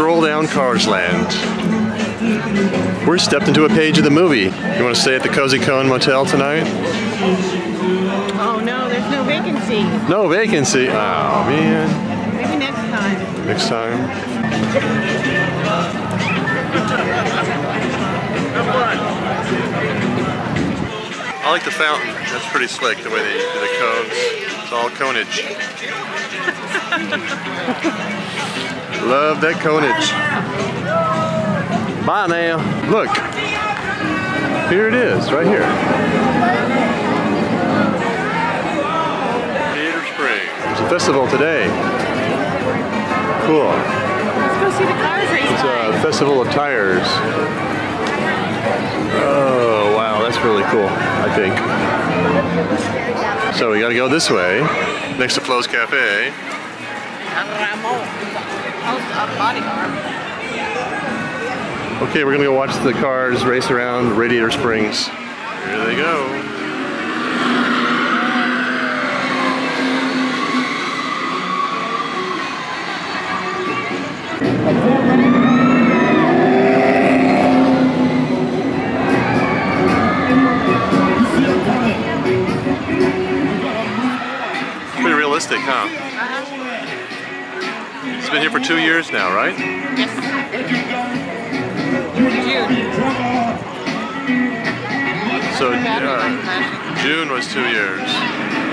around Cars Land. We're stepped into a page of the movie. You want to stay at the Cozy Cone Motel tonight? Oh no, there's no vacancy. No vacancy. Oh man. Maybe next time. Next time. I like the fountain. That's pretty slick the way they do the cones. It's all conage. Love that conage. Bye now. Look. Here it is, right here. Radiator Springs. There's a festival today. Cool. Let's go see the cars race It's by. a festival of tires. Really cool, I think. So we gotta go this way, next to Flo's Cafe. Okay, we're gonna go watch the cars race around Radiator Springs. Here they go. Realistic, huh? It's been here for two years now, right? So uh, June was two years.